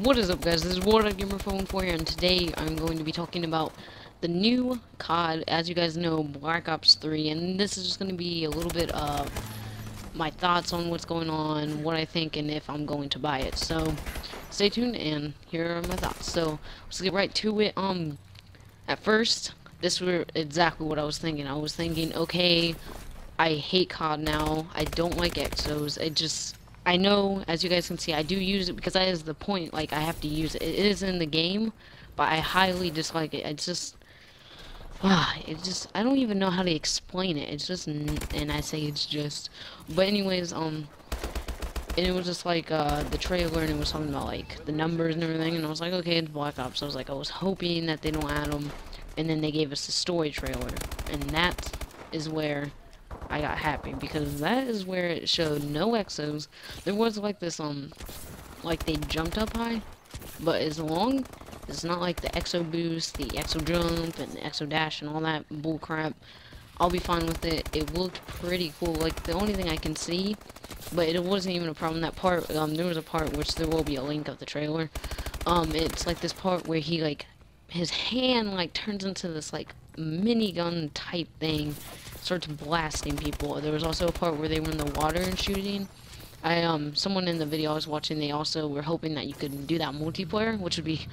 What is up guys, this is Warlock Gamer Phone 4 here, and today I'm going to be talking about the new COD, as you guys know, Black Ops 3, and this is just going to be a little bit of my thoughts on what's going on, what I think, and if I'm going to buy it. So, stay tuned, and here are my thoughts. So, let's get right to it. Um, At first, this was exactly what I was thinking. I was thinking, okay, I hate COD now, I don't like Exos, it just I know, as you guys can see, I do use it because that is the point. Like, I have to use it. It is in the game, but I highly dislike it. It's just, ah, it just, I don't even know how to explain it. It's just, and I say it's just. But anyways, um, and it was just like, uh, the trailer, and it was talking about, like, the numbers and everything, and I was like, okay, it's Black Ops. I was like, I was hoping that they don't add them, and then they gave us the story trailer, and that is where I got happy because that is where it showed no exos. There was like this um like they jumped up high, but as long it's not like the exo boost, the exo jump, and the exo dash and all that bull crap. I'll be fine with it. It looked pretty cool. Like the only thing I can see, but it wasn't even a problem. That part, um, there was a part which there will be a link of the trailer. Um, it's like this part where he like his hand like turns into this like minigun type thing starts blasting people. There was also a part where they were in the water and shooting. I um someone in the video I was watching they also were hoping that you could do that multiplayer, which would be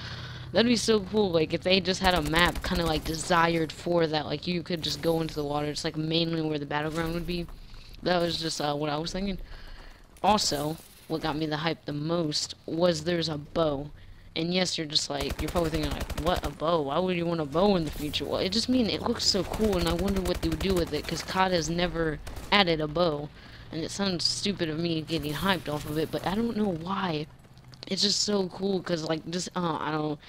that'd be so cool. Like if they just had a map kind of like desired for that, like you could just go into the water. It's like mainly where the battleground would be. That was just uh, what I was thinking. Also, what got me the hype the most was there's a bow. And yes, you're just like, you're probably thinking like, what, a bow? Why would you want a bow in the future? Well, it just means it looks so cool, and I wonder what they would do with it, because COD has never added a bow. And it sounds stupid of me getting hyped off of it, but I don't know why. It's just so cool, because like, just, oh, I don't,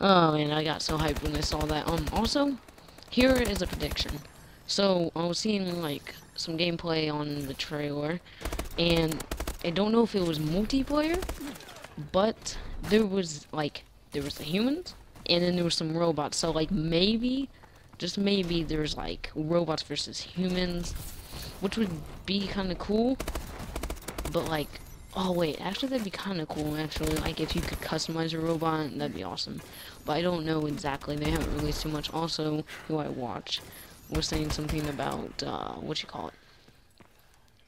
oh man, I got so hyped when I saw that. Um, also, here is a prediction. So, I was seeing, like, some gameplay on the trailer, and I don't know if it was multiplayer, but there was like there was the humans and then there was some robots. So like maybe just maybe there's like robots versus humans which would be kind of cool. But like oh wait actually that'd be kind of cool actually. Like if you could customize a robot that'd be awesome. But I don't know exactly. They haven't released too much. Also who I watch was saying something about uh, what you call it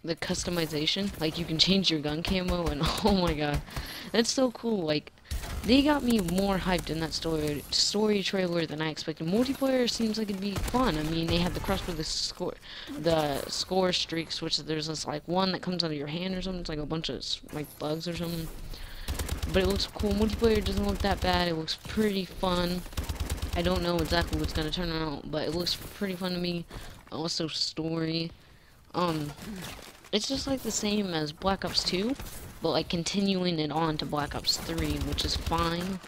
the customization like you can change your gun camo and oh my god that's so cool like they got me more hyped in that story story trailer than I expected. Multiplayer seems like it'd be fun. I mean, they had the cross with the score, the score streaks, which there's this like one that comes out of your hand or something. It's like a bunch of like bugs or something. But it looks cool. Multiplayer doesn't look that bad. It looks pretty fun. I don't know exactly what's gonna turn out, but it looks pretty fun to me. Also, story. Um, it's just like the same as Black Ops 2 but like continuing it on to Black Ops 3, which is fine,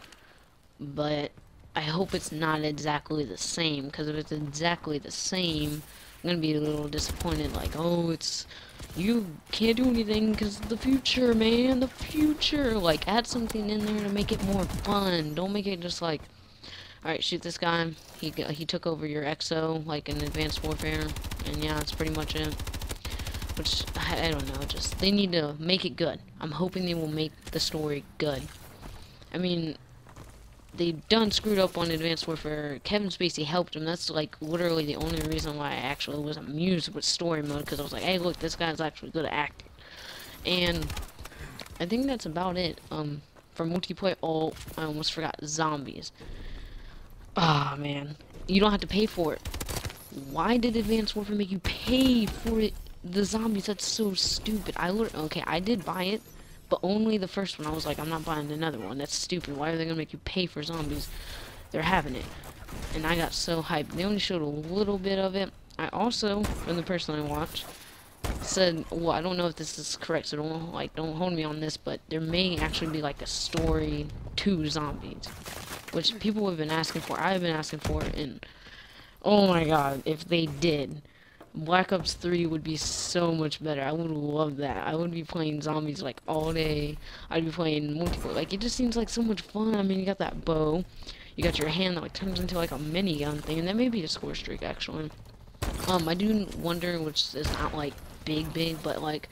but I hope it's not exactly the same, because if it's exactly the same, I'm gonna be a little disappointed, like, oh, it's, you can't do anything because the future, man, the future, like, add something in there to make it more fun, don't make it just like, alright, shoot this guy, he, he took over your EXO, like in Advanced Warfare, and yeah, that's pretty much it. Which, I, I don't know, just, they need to make it good. I'm hoping they will make the story good. I mean, they done screwed up on Advanced Warfare. Kevin Spacey helped him. That's, like, literally the only reason why I actually was amused with story mode, because I was like, hey, look, this guy's actually good at acting. And I think that's about it. Um, for multiplayer, oh, I almost forgot, zombies. Ah, oh, man. You don't have to pay for it. Why did Advanced Warfare make you pay for it the zombies, that's so stupid. I learned, okay, I did buy it, but only the first one. I was like, I'm not buying another one. That's stupid. Why are they gonna make you pay for zombies? They're having it. And I got so hyped. They only showed a little bit of it. I also, from the person I watched, said, well, I don't know if this is correct, so don't, like, don't hold me on this, but there may actually be, like, a story to zombies. Which people have been asking for. I've been asking for, and, oh my god, if they did Black Ops 3 would be so much better. I would love that. I would be playing zombies like all day. I'd be playing multiplayer. Like it just seems like so much fun. I mean, you got that bow. You got your hand that like turns into like a mini gun thing, and that may be a score streak actually. Um, I do wonder, which is not like big, big, but like,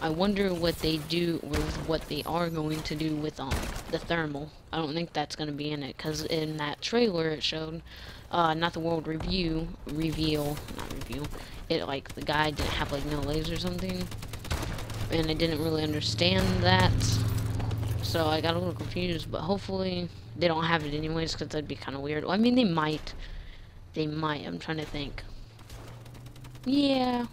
I wonder what they do with what they are going to do with um the thermal. I don't think that's gonna be in it, cause in that trailer it showed, uh, not the world review reveal, not It like the guy didn't have like no legs or something, and I didn't really understand that. So I got a little confused, but hopefully they don't have it anyways, because that'd be kind of weird. Well, I mean, they might. They might. I'm trying to think. Yeah,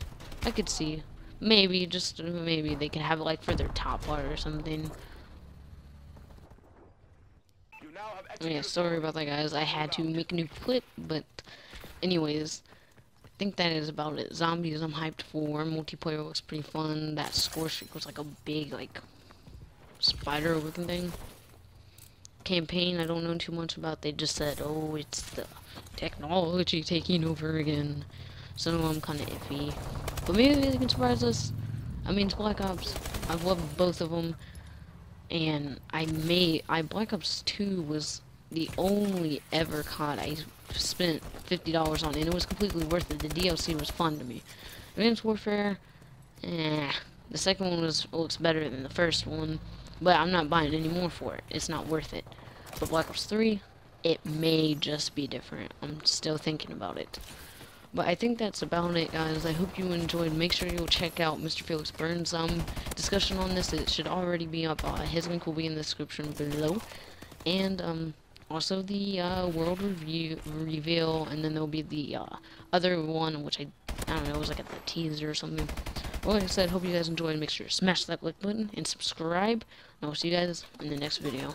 I could see. Maybe, just maybe they could have it like for their top part or something. Yeah, sorry about that, guys. I had to make a new clip, but anyways, think that is about it. Zombies, I'm hyped for. Multiplayer looks pretty fun. That score streak was like a big, like, spider-looking thing. Campaign, I don't know too much about. They just said, oh, it's the technology taking over again. So I'm kind of iffy. But maybe they can surprise us. I mean, it's Black Ops. I've loved both of them. And I made... I Black Ops 2 was the only ever COD I spent $50 on. And it was completely worth it. The DLC was fun to me. Advanced Warfare... Eh. The second one was looks better than the first one. But I'm not buying any more for it. It's not worth it. But Black Ops 3, it may just be different. I'm still thinking about it. But I think that's about it, guys. I hope you enjoyed. Make sure you'll check out Mr. Felix Burns' um, discussion on this. It should already be up. Uh, his link will be in the description below. And um, also the uh, world review reveal, and then there'll be the uh, other one, which I, I don't know, it was like a teaser or something. Well, like I said, hope you guys enjoyed. Make sure to smash that like button and subscribe. And I'll see you guys in the next video.